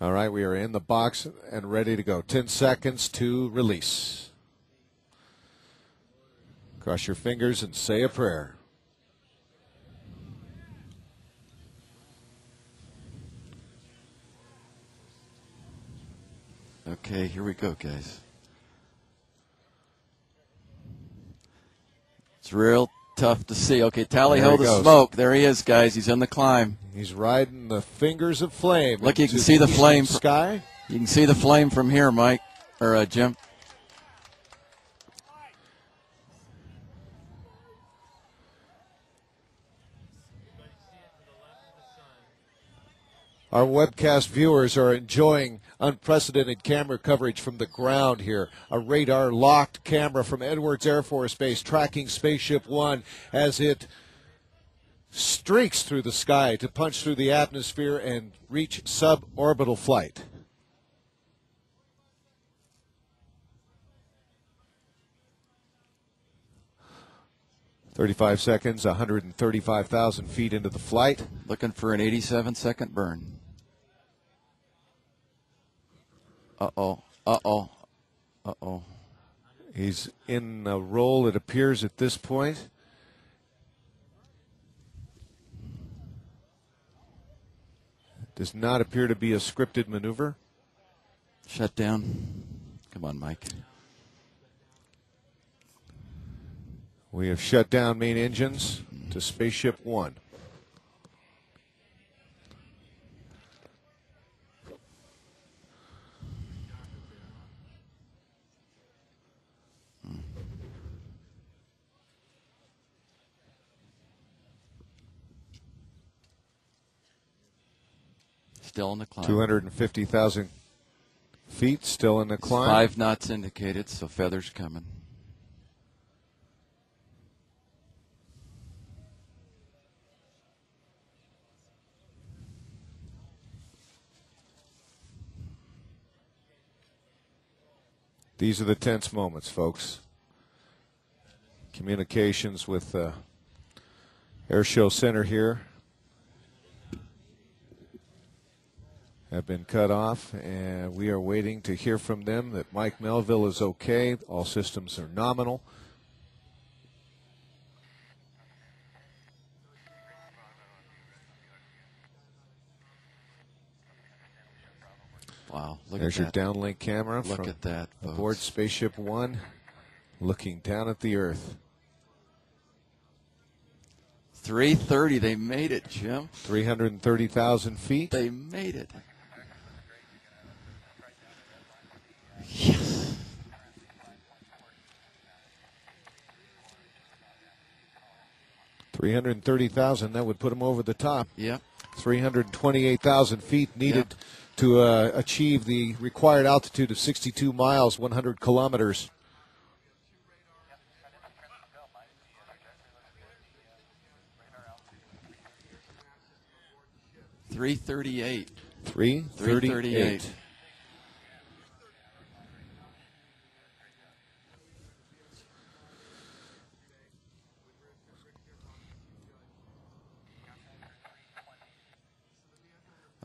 All right, we are in the box and ready to go. 10 seconds to release. Cross your fingers and say a prayer. Okay, here we go, guys. It's real tough to see. Okay, tally There ho the goes. smoke. There he is, guys. He's on the climb. He's riding the fingers of flame. Look, you can see the eastern flame. sky. You can see the flame from here, Mike or uh, Jim. Our webcast viewers are enjoying unprecedented camera coverage from the ground here. A radar locked camera from Edwards Air Force Base tracking Spaceship One as it streaks through the sky to punch through the atmosphere and reach suborbital flight. Thirty-five seconds, 135,000 feet into the flight. Looking for an 87 second burn. Uh oh. Uh oh. Uh oh. He's in a roll, it appears, at this point. Does not appear to be a scripted maneuver. Shut down. Come on, Mike. We have shut down main engines to Spaceship One. Still in the climb. 250,000 feet, still in the climb. Five knots indicated, so feathers coming. These are the tense moments, folks. Communications with uh, Air Show Center here have been cut off, and we are waiting to hear from them that Mike Melvill is okay. All systems are nominal. Wow. Look There's your that. downlink camera Look from at that, aboard. Spaceship One, looking down at the Earth. 330. They made it, Jim. 330,000 feet. They made it. 330,000, that would put them over the top. Yeah. 328,000 feet needed to uh, achieve the required altitude of 62 miles, 100 kilometers. Three thirty-eight. Three thirty-eight.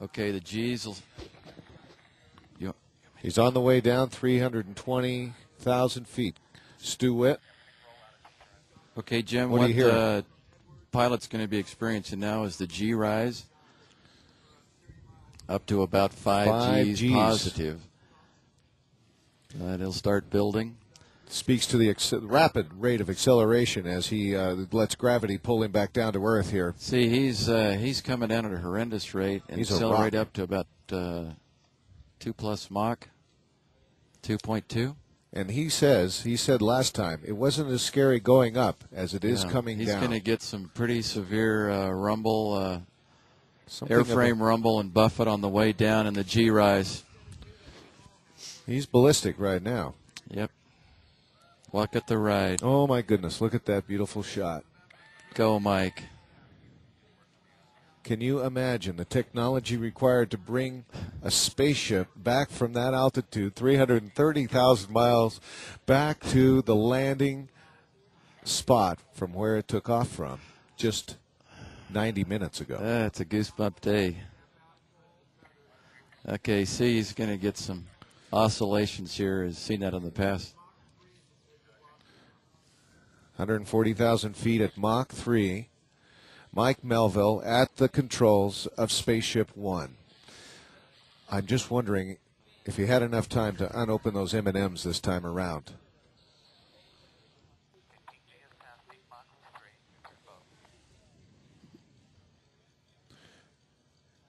Okay, the G's will. You, He's on the way down, three hundred and twenty thousand feet. Stu Witt. okay, Jim. What What, hear? uh, pilot's going to be experiencing now is the G rise, up to about five, Five G's, Gs. positive. Uh, it'll start building. Speaks to the rapid rate of acceleration as he uh, lets gravity pull him back down to earth here. See, he's uh, he's coming down at a horrendous rate and He's accelerate up to about uh, two plus Mach, two point two. And he says, he said last time, it wasn't as scary going up as it is Yeah, coming he's down. going to get some pretty severe uh, rumble, uh, airframe rumble, and buffet on the way down in the G rise. He's ballistic right now. Yep. Walk at the ride. Oh my goodness, look at that beautiful shot. Go, Mike. Can you imagine the technology required to bring a spaceship back from that altitude, 330,000 miles, back to the landing spot from where it took off from just 90 minutes ago? Ah, That's a goosebump day. Okay, see, he's going to get some oscillations here. Has seen that in the past. 140,000 feet at Mach 3. Mike Melvill at the controls of Spaceship One. I'm just wondering if he had enough time to unopen those M&Ms this time around.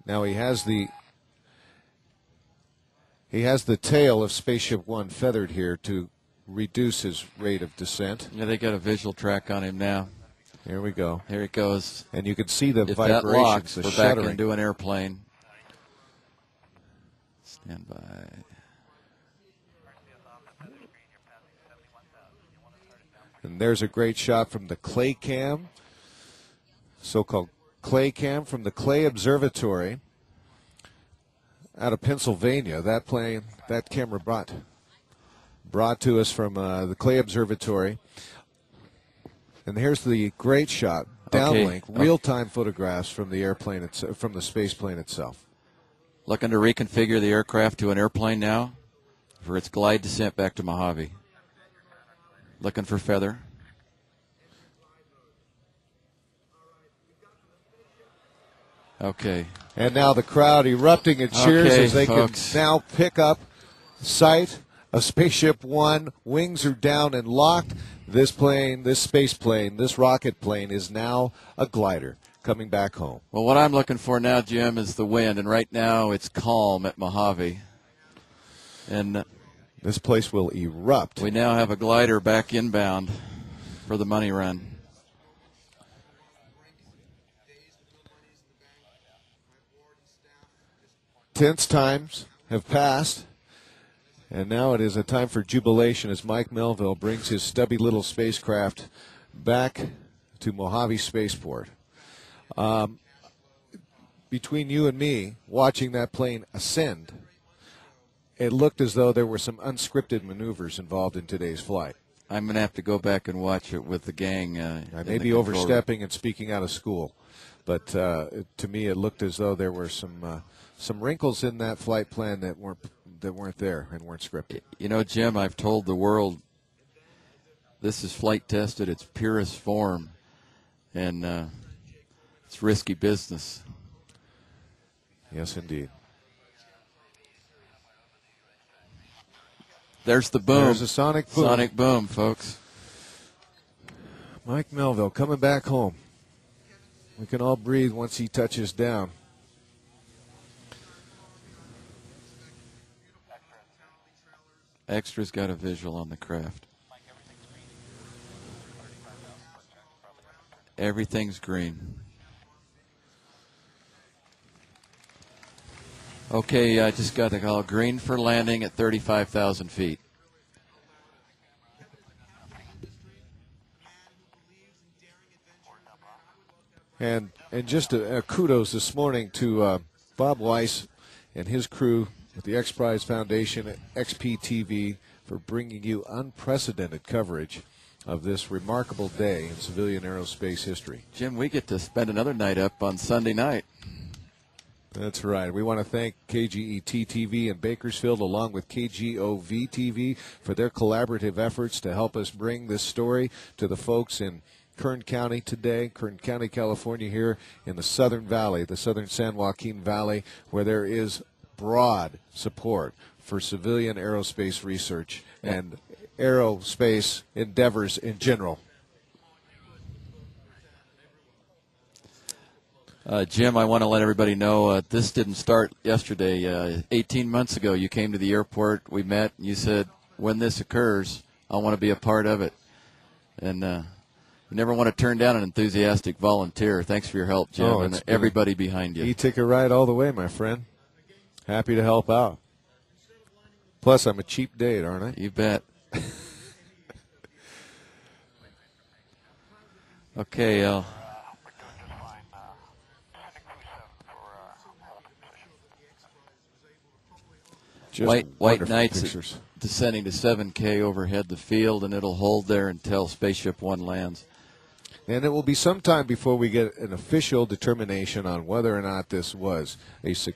Now he has the he has the tail of Spaceship One feathered here to reduce his rate of descent. Yeah, they got a visual track on him now. Here we go. Here it goes. And you can see the If that vibrations, locks, the we're back into an airplane. Stand by. And there's a great shot from the Clay Cam, so-called Clay Cam from the Clay Observatory out of Pennsylvania. That plane, that camera brought brought to us from uh, the Clay Observatory. And here's the great shot, downlink, Okay. real-time photographs from the airplane, it's, from the space plane itself. Looking to reconfigure the aircraft to an airplane now for its glide descent back to Mojave. Looking for feather. Okay. And now the crowd erupting in cheers Okay, as they folks. can now pick up sight of Spaceship One. Wings are down and locked. This plane, this space plane, this rocket plane is now a glider coming back home. Well, what I'm looking for now, Jim, is the wind, and right now it's calm at Mojave. And This place will erupt. we now have a glider back inbound for the money run. Tense times have passed, and now it is a time for jubilation as Mike Melvill brings his stubby little spacecraft back to Mojave Spaceport. Um, between you and me, watching that plane ascend, it looked as though there were some unscripted maneuvers involved in today's flight. I'm going to have to go back and watch it with the gang. Uh, I may be room. overstepping and speaking out of school, but uh, to me, it looked as though there were some uh, some wrinkles in that flight plan that weren't that weren't there and weren't scripted. You know, Jim, I've told the world this is flight tested, its purest form, and uh, it's risky business. Yes, indeed. There's the boom. There's a sonic boom. Sonic boom, folks. Mike Melvill coming back home. We can all breathe once he touches down. Extra's got a visual on the craft. Everything's green. Okay, I just got the call. Green for landing at 35,000 feet. And and just a, a kudos this morning to uh, Bob Weiss and his crew at the X Prize Foundation at XPTV for bringing you unprecedented coverage of this remarkable day in civilian aerospace history. Jim, we get to spend another night up on Sunday night. That's right. We want to thank KGET TV in Bakersfield along with KGOV TV for their collaborative efforts to help us bring this story to the folks in Kern County today, Kern County, California, here in the Southern Valley, the Southern San Joaquin Valley, where there is broad support for civilian aerospace research and aerospace endeavors in general. Uh, Jim, I want to let everybody know uh, this didn't start yesterday. Uh, 18 months ago, you came to the airport. We met, and you said, "When this occurs, I want to be a part of it." And uh, you never want to turn down an enthusiastic volunteer. Thanks for your help, Jim, Oh, and everybody behind you. You E-ticket ride all the way, my friend. Happy to help out. Plus, I'm a cheap date, aren't I? You bet. okay, uh, Just White White Knights pictures. descending to 7K overhead the field, and it'll hold there until Spaceship One lands. And it will be some time before we get an official determination on whether or not this was a success.